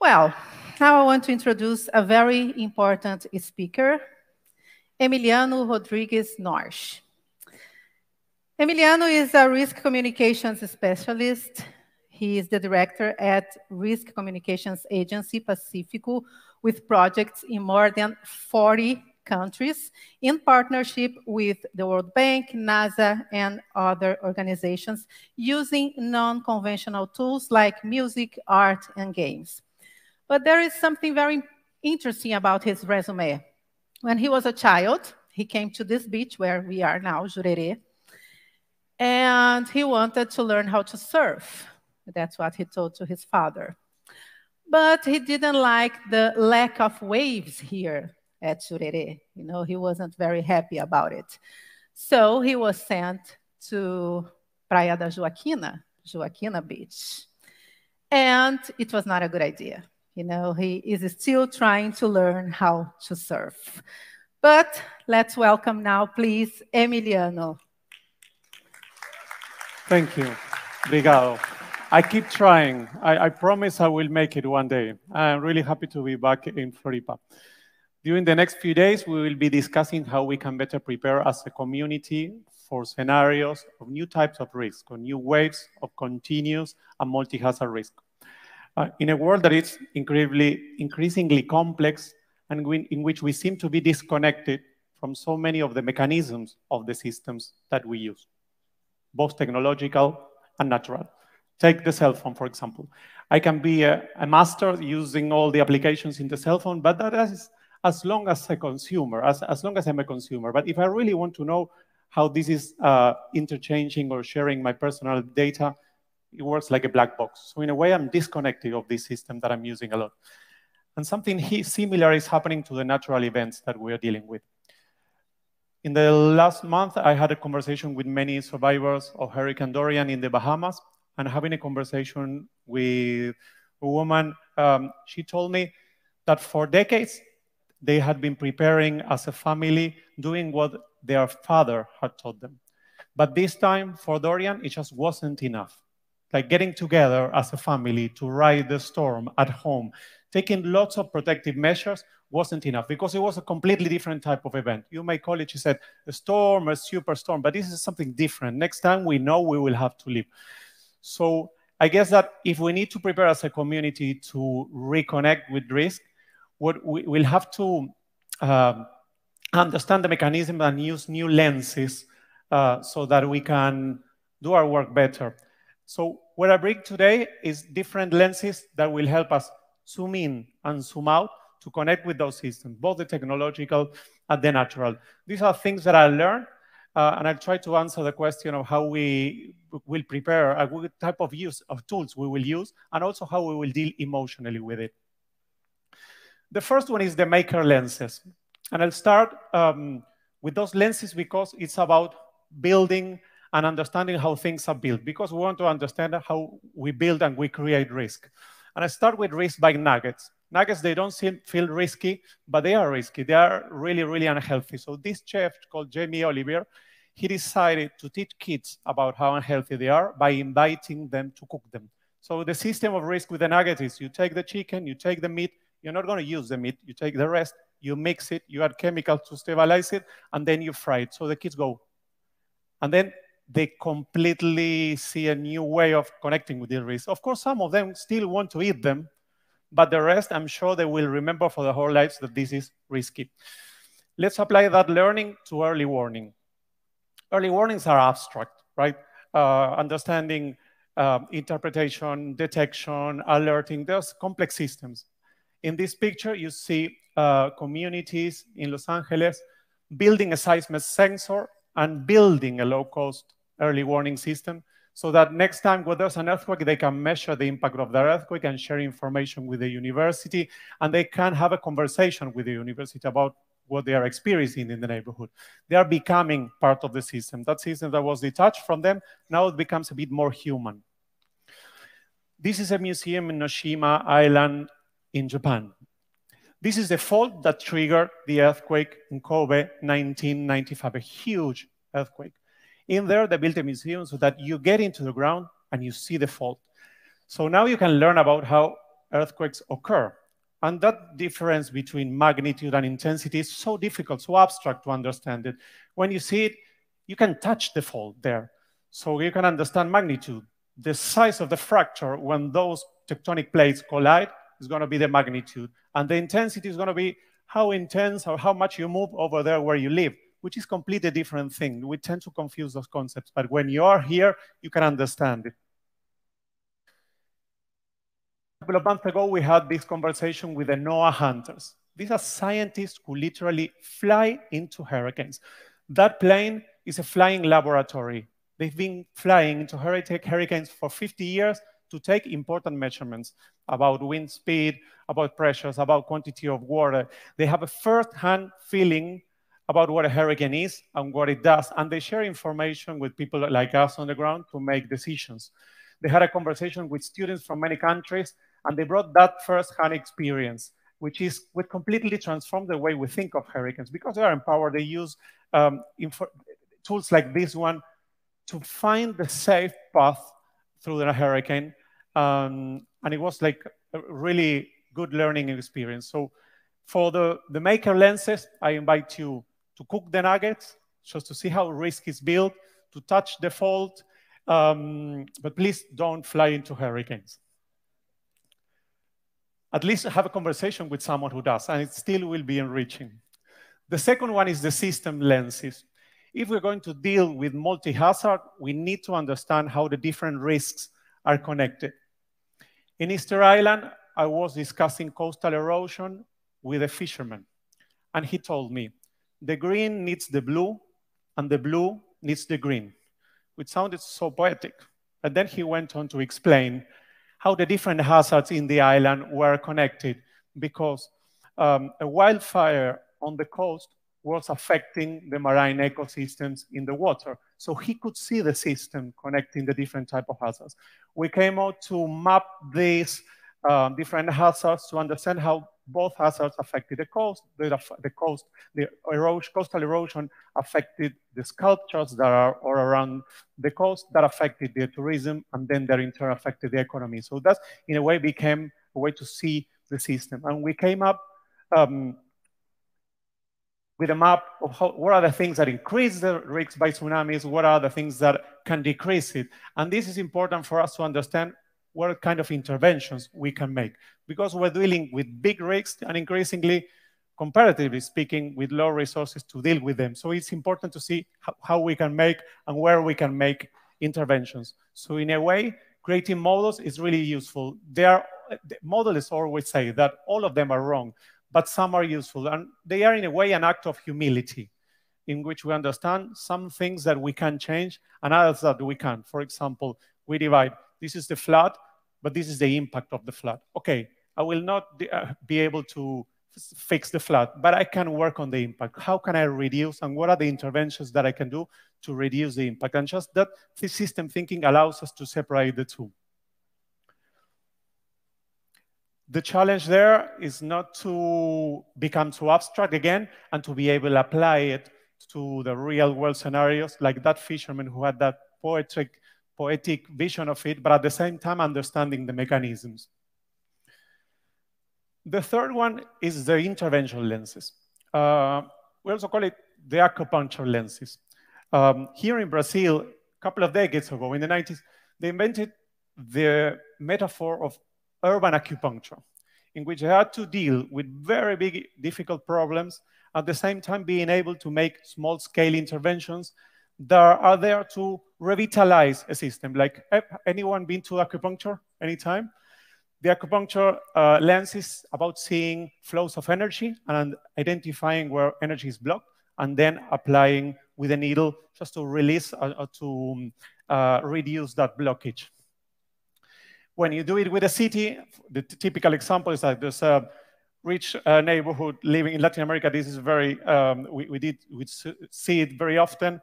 Well, now I want to introduce a very important speaker, Emiliano Rodríguez Nuesch. Emiliano is a risk communications specialist. He is the director at Risk Communications Agency Pacifico with projects in more than 40 countries in partnership with the World Bank, NASA, and other organizations using non-conventional tools like music, art, and games. But there is something very interesting about his resume. When he was a child, he came to this beach where we are now, Jurerê, and he wanted to learn how to surf. That's what he told to his father. But he didn't like the lack of waves here at Jurerê. You know, he wasn't very happy about it. So he was sent to Praia da Joaquina, Joaquina Beach. And it was not a good idea. You know, he is still trying to learn how to surf. But let's welcome now, please, Emiliano. Thank you. Obrigado. I keep trying. I, I, promise I will make it one day. I'm really happy to be back in Floripa. During the next few days, we will be discussing how we can better prepare as a community for scenarios of new types of risk, or new waves of continuous and multi-hazard risk. Uh, in a world that is incredibly, increasingly complex and in which we seem to be disconnected from so many of the mechanisms of the systems that we use, both technological and natural. Take the cell phone, for example. I can be a, a master using all the applications in the cell phone, but that is as long as a consumer, as, as long as I'm a consumer. But if I really want to know how this is uh, interchanging or sharing my personal data, it works like a black box. So in a way, I'm disconnected of this system that I'm using a lot. And something similar is happening to the natural events that we're dealing with. In the last month, I had a conversation with many survivors of Hurricane Dorian in the Bahamas, and having a conversation with a woman, um, she told me that for decades, they had been preparing as a family, doing what their father had taught them. But this time, for Dorian, it just wasn't enough. Like getting together as a family to ride the storm at home, taking lots of protective measures wasn't enough because it was a completely different type of event. You may call it, she said, a storm, a superstorm, but this is something different. Next time we know we will have to leave. So I guess that if we need to prepare as a community to reconnect with risk, what we will have to uh, understand the mechanism and use new lenses uh, so that we can do our work better. So what I bring today is different lenses that will help us zoom in and zoom out to connect with those systems, both the technological and the natural. These are things that I learned, uh, and I'll try to answer the question of how we will prepare, uh, what type of use of tools we will use, and also how we will deal emotionally with it. The first one is the maker lenses. And I'll start um, with those lenses because it's about building and understanding how things are built, because we want to understand how we build and we create risk. And I start with risk by nuggets. Nuggets, they don't seem, feel risky, but they are risky. They are really, really unhealthy. So this chef called Jamie Oliver, he decided to teach kids about how unhealthy they are by inviting them to cook them. So the system of risk with the nuggets is you take the chicken, you take the meat, you're not going to use the meat. You take the rest, you mix it, you add chemicals to stabilize it, and then you fry it. So the kids go. And then they completely see a new way of connecting with the risk. Of course, some of them still want to eat them, but the rest, I'm sure they will remember for the whole lives that this is risky. Let's apply that learning to early warning. Early warnings are abstract, right? Uh, understanding, uh, interpretation, detection, alerting, there's complex systems. In this picture, you see uh, communities in Los Angeles building a seismic sensor and building a low-cost early warning system so that next time when there's an earthquake, they can measure the impact of the earthquake and share information with the university, and they can have a conversation with the university about what they are experiencing in the neighborhood. They are becoming part of the system. That system that was detached from them, now it becomes a bit more human. This is a museum in Nojima Island in Japan. This is the fault that triggered the earthquake in Kobe 1995, a huge earthquake. In there, they built a museum so that you get into the ground and you see the fault. So now you can learn about how earthquakes occur. And that difference between magnitude and intensity is so difficult, so abstract to understand it. When you see it, you can touch the fault there. So you can understand magnitude. The size of the fracture when those tectonic plates collide is going to be the magnitude. And the intensity is going to be how intense or how much you move over there where you live, which is completely different thing. We tend to confuse those concepts. But when you are here, you can understand it. A couple of months ago, we had this conversation with the NOAA hunters. These are scientists who literally fly into hurricanes. That plane is a flying laboratory. They've been flying into hurricanes for 50 years to take important measurements about wind speed, about pressures, about quantity of water. They have a first-hand feeling about what a hurricane is and what it does, and they share information with people like us on the ground to make decisions. They had a conversation with students from many countries, and they brought that first-hand experience, which is what completely transformed the way we think of hurricanes. Because they are empowered, they use um, tools like this one to find the safe path through the hurricane. Um, and it was like a really good learning experience. So for the, the maker lenses, I invite you to cook the nuggets, just to see how risk is built, to touch the fault, um, but please don't fly into hurricanes. At least have a conversation with someone who does, and it still will be enriching. The second one is the system lenses. If we're going to deal with multi-hazard, we need to understand how the different risks are connected. In Easter Island, I was discussing coastal erosion with a fisherman, and he told me, the green needs the blue, and the blue needs the green, which sounded so poetic. And then he went on to explain how the different hazards in the island were connected, because um, a wildfire on the coast was affecting the marine ecosystems in the water. So he could see the system connecting the different type of hazards. We came out to map these um, different hazards to understand how both hazards affected the coast. The, the coast, the erosion, coastal erosion affected the sculptures that are all around the coast, that affected the tourism, and then that in turn affected the economy. So that, in a way, became a way to see the system. And we came up um, with a map of how, what are the things that increase the risk by tsunamis, what are the things that can decrease it. And this is important for us to understand what kind of interventions we can make. Because we're dealing with big risks and increasingly, comparatively speaking, with low resources to deal with them. So it's important to see how, we can make and where we can make interventions. So in a way, creating models is really useful. They are, modelists always say that all of them are wrong but some are useful. And they are, in a way, an act of humility in which we understand some things that we can change and others that we can't. For example, we divide this is the flood, but this is the impact of the flood. Okay, I will not uh, be able to fix the flood, but I can work on the impact. How can I reduce and what are the interventions that I can do to reduce the impact? And just that system thinking allows us to separate the two. The challenge there is not to become too abstract again and to be able to apply it to the real world scenarios like that fisherman who had that poetic, poetic vision of it, but at the same time understanding the mechanisms. The third one is the intervention lenses. Uh, we also call it the acupuncture lenses. Um, here in Brazil, a couple of decades ago, in the 90s, they invented the metaphor of urban acupuncture, in which they had to deal with very big, difficult problems, at the same time being able to make small-scale interventions that are there to revitalize a system. Like, anyone been to acupuncture anytime? The acupuncture uh, lens is about seeing flows of energy and identifying where energy is blocked, and then applying with a needle just to release, uh, uh to uh, reduce that blockage. When you do it with a city, the typical example is that there's a rich uh, neighborhood living in Latin America. This is very, um, we, we, did, we see it very often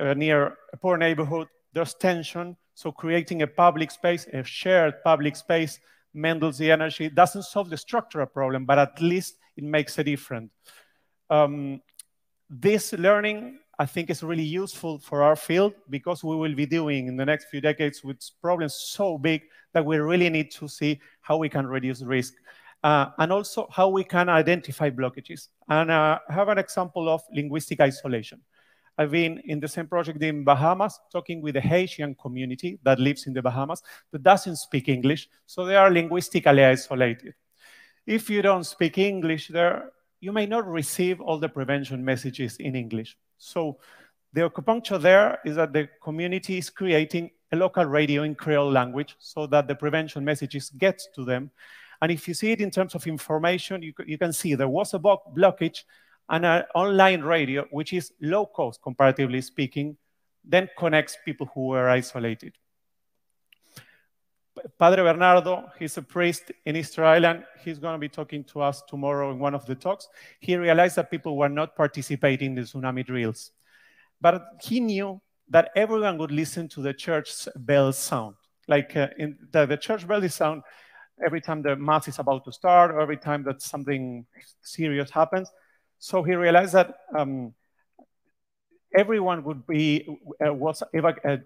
uh, near a poor neighborhood. There's tension, so creating a public space, a shared public space, mendels the energy. Doesn't solve the structural problem, but at least it makes a difference. Um, this learning I think is really useful for our field because we will be dealing in the next few decades with problems so big that we really need to see how we can reduce risk. Uh, and also how we can identify blockages. And uh, have an example of linguistic isolation. I've been in the same project in Bahamas, talking with the Haitian community that lives in the Bahamas that doesn't speak English, so they are linguistically isolated. If you don't speak English there, you may not receive all the prevention messages in English. So the acupuncture there is that the community is creating a local radio in Creole language so that the prevention messages get to them. And if you see it in terms of information, you, you can see there was a blockage and an online radio, which is low cost, comparatively speaking, then connects people who were isolated. Padre Bernardo, he's a priest in Easter Island. He's going to be talking to us tomorrow in one of the talks. He realized that people were not participating in the tsunami drills. But he knew that everyone would listen to the church bell sound. Like uh, in the, the church bell is sound every time the mass is about to start, or every time that something serious happens. So he realized that um, everyone would be uh, was uh,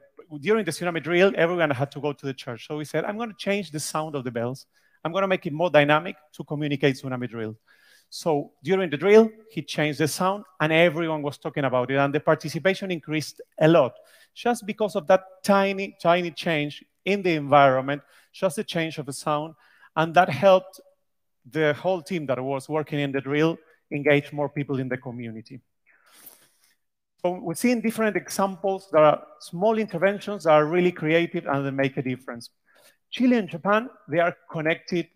during the tsunami drill, everyone had to go to the church. So he said, I'm going to change the sound of the bells. I'm going to make it more dynamic to communicate tsunami drill. So during the drill, he changed the sound and everyone was talking about it. And the participation increased a lot just because of that tiny, tiny change in the environment, just a change of the sound. And that helped the whole team that was working in the drill engage more people in the community. So we're seeing different examples. There are small interventions that are really creative and they make a difference. Chile and Japan, they are connected,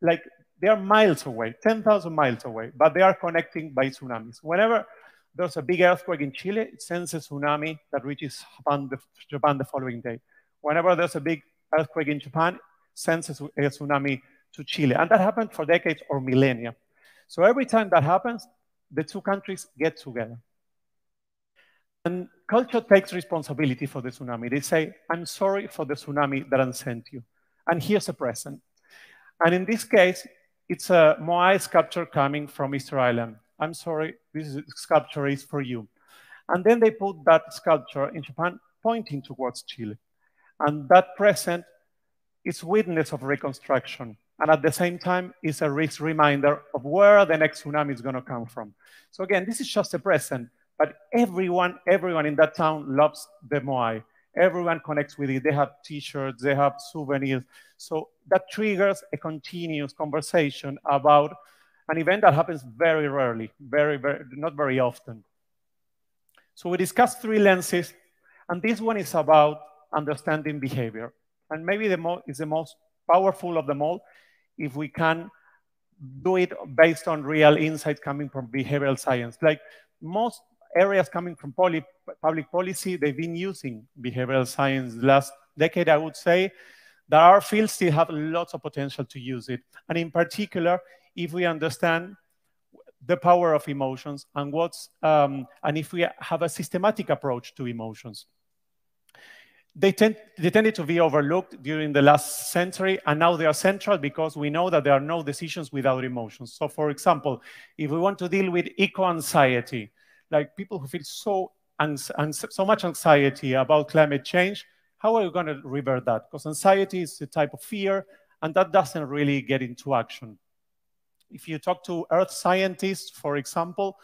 like they are miles away, 10,000 miles away, but they are connecting by tsunamis. Whenever there's a big earthquake in Chile, it sends a tsunami that reaches Japan the, Japan the following day. Whenever there's a big earthquake in Japan, sends a, a tsunami to Chile. And that happened for decades or millennia. So every time that happens, the two countries get together. And culture takes responsibility for the tsunami. They say, I'm sorry for the tsunami that I sent you. And here's a present. And in this case, it's a Moai sculpture coming from Easter Island. I'm sorry, this sculpture is for you. And then they put that sculpture in Japan pointing towards Chile. And that present is witness of reconstruction. And at the same time, it's a risk reminder of where the next tsunami is going to come from. So again, this is just a present, but everyone, everyone in that town loves the Moai. Everyone connects with it. They have t-shirts, they have souvenirs. So that triggers a continuous conversation about an event that happens very rarely, very, very, not very often. So we discussed three lenses, and this one is about understanding behavior. And maybe the mo is the most powerful of them all if we can do it based on real insights coming from behavioral science. Like most areas coming from poly, public policy, they've been using behavioral science last decade, I would say. There are fields still have lots of potential to use it. And in particular, if we understand the power of emotions and what's, um, and if we have a systematic approach to emotions. They, tend, they tended to be overlooked during the last century, and now they are central because we know that there are no decisions without emotions. So for example, if we want to deal with eco-anxiety, like people who feel so so much anxiety about climate change, how are you going to revert that? Because anxiety is a type of fear, and that doesn't really get into action. If you talk to earth scientists, for example,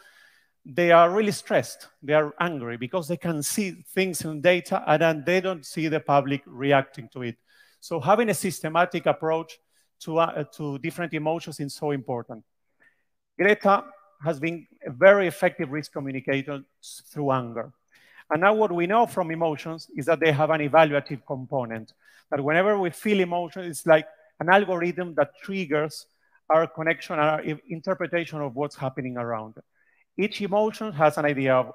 they are really stressed. They are angry because they can see things in data and then they don't see the public reacting to it. So having a systematic approach to, uh, to different emotions is so important. Greta has been a very effective risk communicator through anger. And now what we know from emotions is that they have an evaluative component. That whenever we feel emotion, it's like an algorithm that triggers our connection, our interpretation of what's happening around. Each emotion has an idea of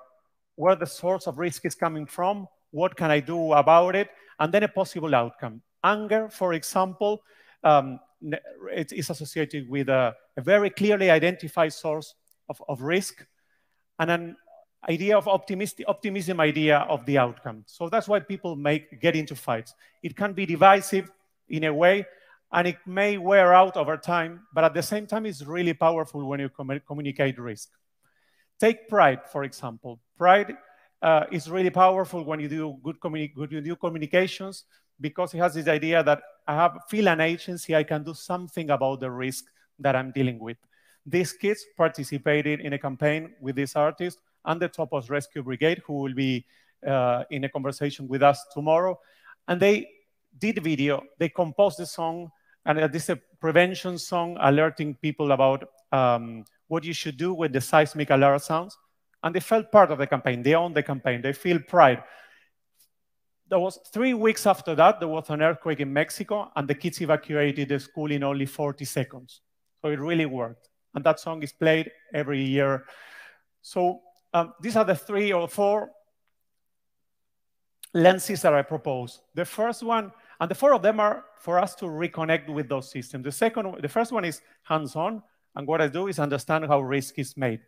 where the source of risk is coming from, what can I do about it, and then a possible outcome. Anger, for example, um, it is associated with a, a very clearly identified source of, of risk and an idea of optimistic, optimism idea of the outcome. So that's why people make, get into fights. It can be divisive in a way, and it may wear out over time, but at the same time, it's really powerful when you com communicate risk. Take pride, for example. Pride uh, is really powerful when you do good, communi- good you do communications because it has this idea that I have feel an agency, I can do something about the risk that I'm dealing with. These kids participated in a campaign with this artist and the Topos Rescue Brigade, who will be uh, in a conversation with us tomorrow. And they did video, they composed the song, and this is a prevention song alerting people about um, what you should do when the seismic alert sounds. And they felt part of the campaign. They own the campaign. They feel pride. There was three weeks after that, there was an earthquake in Mexico, and the kids evacuated the school in only 40 seconds. So it really worked. And that song is played every year. So um, these are the three or four lenses that I propose. The first one, and the four of them are for us to reconnect with those systems. The second, the first one is hands-on, and what I do is understand how risk is made.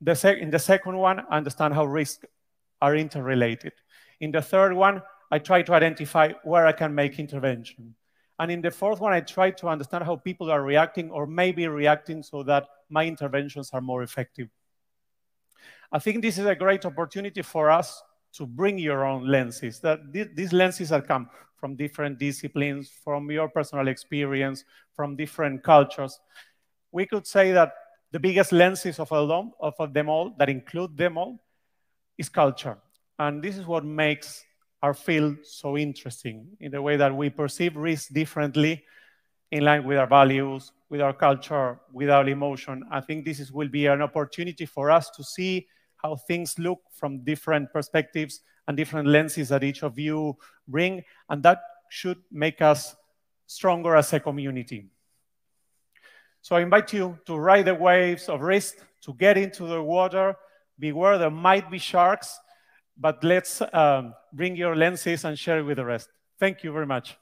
The in the second one, I understand how risks are interrelated. In the third one, I try to identify where I can make intervention. And in the fourth one, I try to understand how people are reacting or maybe reacting so that my interventions are more effective. I think this is a great opportunity for us to bring your own lenses. That these lenses that come from different disciplines, from your personal experience, from different cultures. We could say that the biggest lenses of, them, of them all, that include them all, is culture. And this is what makes our field so interesting in the way that we perceive risk differently in line with our values, with our culture, with our emotion. I think this is, will be an opportunity for us to see how things look from different perspectives and different lenses that each of you bring, and that should make us stronger as a community. So I invite you to ride the waves of risk, to get into the water, beware there might be sharks, but let's um, bring your lenses and share it with the rest. Thank you very much.